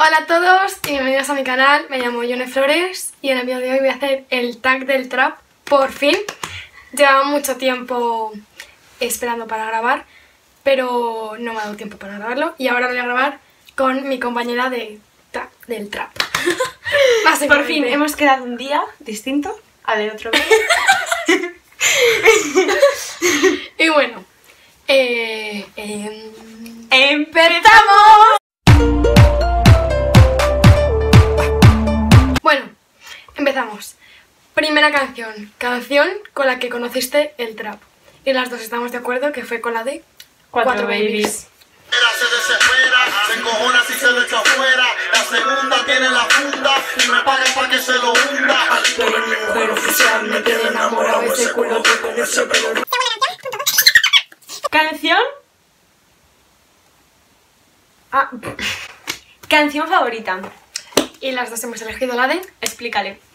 Hola a todos y bienvenidos a mi canal, me llamo Yone Flores y en el vídeo de hoy voy a hacer el tag del trap, por fin. Llevaba mucho tiempo esperando para grabar, pero no me ha dado tiempo para grabarlo y ahora voy a grabar con mi compañera de trap, del trap. Por fin hemos quedado un día distinto al del otro día. y bueno, eh, eh, ¡empezamos! Empezamos. Primera canción. Canción con la que conociste el trap. Y las dos estamos de acuerdo que fue con la de Cuatro, babies. Se desespera, se encojona si se lo echa afuera. La segunda tiene la funda y me pagan para que se lo hunda. Pero mi mujer oficial me tiene enamorado ese culo que con ese pelo. Canción. Ah, canción favorita. Y las dos hemos elegido la de Explícale.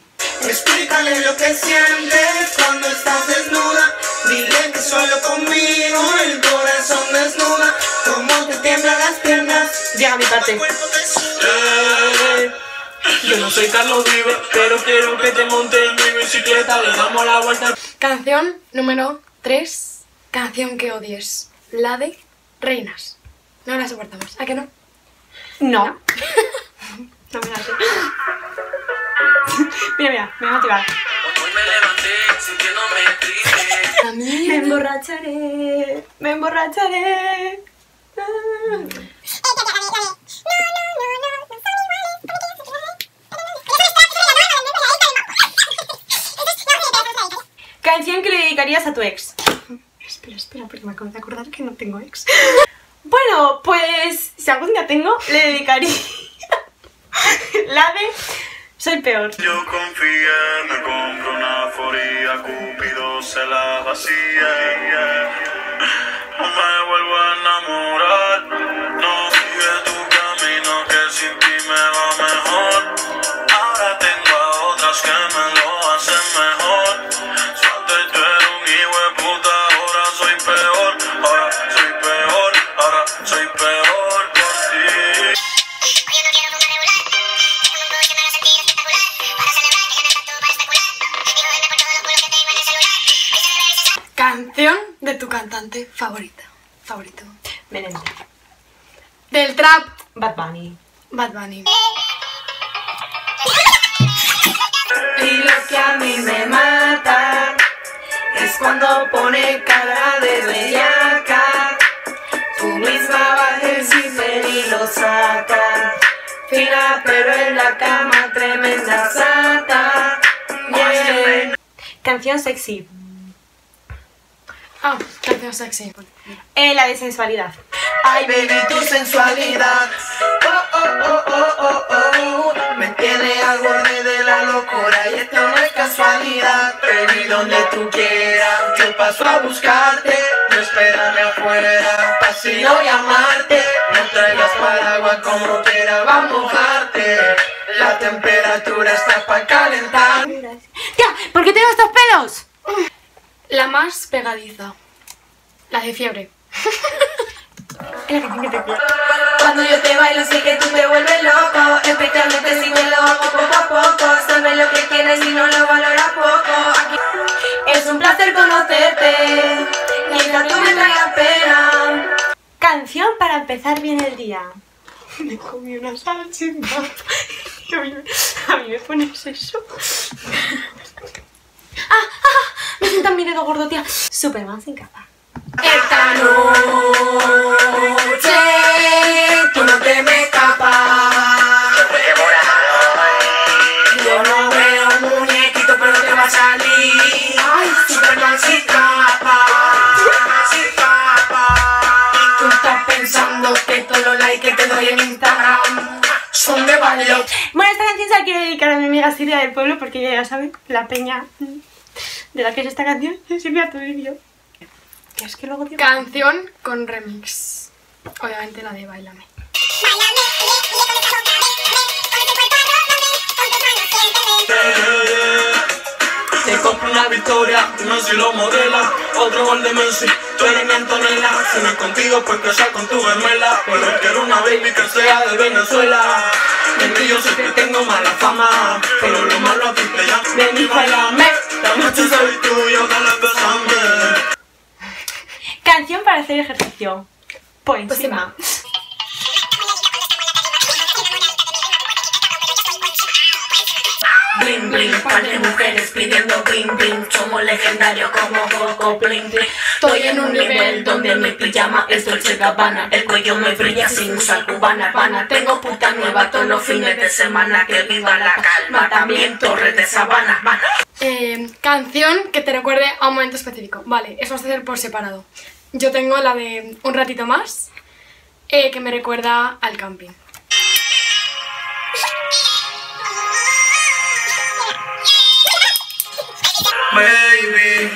Explícale lo que sientes cuando estás desnuda. Dile que solo conmigo el corazón desnuda. Como te tiemblan las piernas. Llega mi parte. Eh, Yo no soy Carlos Vive, pero quiero que te monte en mi bicicleta. Le damos la vuelta. canción número 3. Canción que odies. La de Reinas. No la soportamos. ¿A que no? No. No me la sé. Mira, mira, me voy a motivar. Hoy me levanté sintiéndome triste. A mí. Me emborracharé, me emborracharé. Canción que le dedicarías a tu ex. Espera, espera, porque me acabo de acordar que no tengo ex. Bueno, pues si algún día tengo, le dedicaría la de Yo confié, me compro una foría, Cupido se la vacía. No me vuelvo a enamorar, no sigue tu camino que sin ti me va mejor. Ahora tengo a otras que me lo de tu cantante favorita. Favorito. Menéndez. Del trap. Bad Bunny. Bad Bunny. Y lo que a mí me mata es cuando pone cara de bellaca. Tú misma bajes y lo saca. Fina pero en la cama tremenda sata. Yeah. Canción sexy. Ah, canción sexy. Eh, la de sensualidad. Ay, baby, tu sensualidad. Oh, oh, oh, oh, oh, oh. Me tiene al borde de la locura y esto no es casualidad. Baby, donde tú quieras, yo paso a buscarte. No espérame afuera, pa' si no llamarte. No traigas paraguas como quiera, va a mojarte. La temperatura está pa' calentar. Tía, ¿por qué tengo estos pelos? La más pegadiza. La de fiebre. Es la canción que te Cuando yo te bailo sé que tú te vuelves loco Especialmente si me lo hago poco a poco Sabes lo que quieres y no lo valoras poco Aquí es un placer conocerte Mientras tú me traigas pena Canción para empezar bien el día. Me comí una salchipapa. Y a mí, a mí me pones eso. Mi dedo gordo, tía. Superman sin capa. Esta noche tú no te me escapas. Yo no veo muñequito pero te va a salir. Ay, Superman sin capa Sin capa. Y tú estás pensando que todos los likes que te doy en Instagram Son de valor. Bueno, esta canción se la quiero dedicar a mi amiga Siria del pueblo porque ya sabe, la peña de la que es esta canción. El vídeo. Que es que luego tío. Canción con remix. Obviamente la de Bailame. Te compro una victoria, no si lo modela. Otro gol de Messi, tú eres mi Antonella. Si no es contigo, pues que sea con tu gemela. Pero quiero una baby que sea de Venezuela. que yo sé que tengo mala fama, pero lo malo a ti te llama. De mi me, Canción para hacer ejercicio. Por encima. Bling bling, par de mujeres pidiendo bling bling Somos legendarios como Coco bling bling Estoy en un nivel donde mi pijama es Dolce Gabbana El cuello me brilla sin usar cubana Habana Tengo puta nueva todos los fines de semana Que viva la calma, también torres de sabana. Eh, canción que te recuerde a un momento específico. Vale, eso vamos a hacer por separado. Yo tengo la de Un ratito más, eh, que me recuerda al camping. Baby,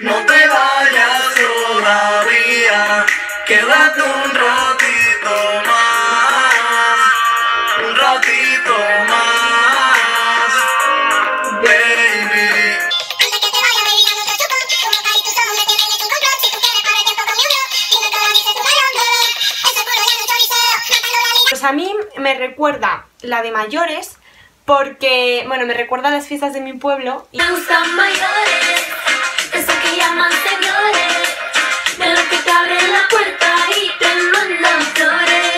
no te vayas todavía. Quédate un ratito más. Un ratito más. Baby. Pues a mí me recuerda la de mayores porque, bueno, me recuerda a las fiestas de mi pueblo y Me gustan mayores, esos que llaman señores, de los que te abren la puerta y te mandan flores.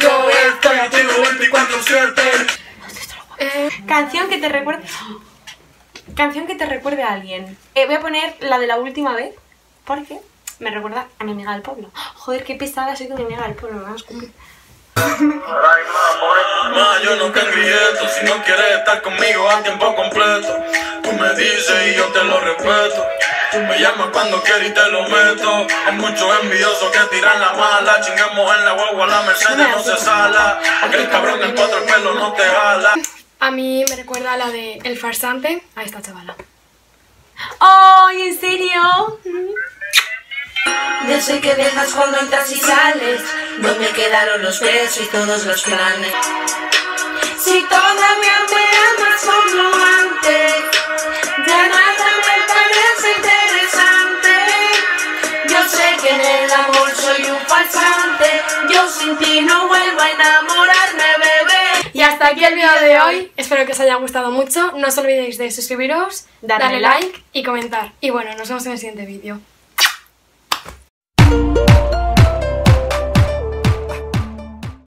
Yo estoy activo 24-7. Eh, canción que te recuerde... Canción que te recuerde a alguien. Eh, voy a poner la de la última vez porque me recuerda a mi amiga del pueblo. Joder, qué pesada soy con mi amiga del pueblo, me van a escupir. Ma, yo no te engrieto si no quieres estar conmigo a tiempo completo. Tú me dices y yo te lo respeto. Tú me llamas cuando quieres y te lo meto. Hay muchos envidiosos que tiran la mala. Chingamos en la guagua, la Mercedes no se sala. Aquel cabrón en cuatro pelos no te jala. A mí me recuerda a la de El farsante, a esta chavala. ¡Ay, en serio! Ya sé que dejas cuando entras y sales ¿Dónde quedaron los besos y todos los planes? Si todavía me amas como antes Ya nada me parece interesante Yo sé que en el amor soy un falsante Yo sin ti no hasta aquí el vídeo de hoy. Espero que os haya gustado mucho. No os olvidéis de suscribiros, Darle darle like. like y comentar. Y bueno, nos vemos en el siguiente vídeo.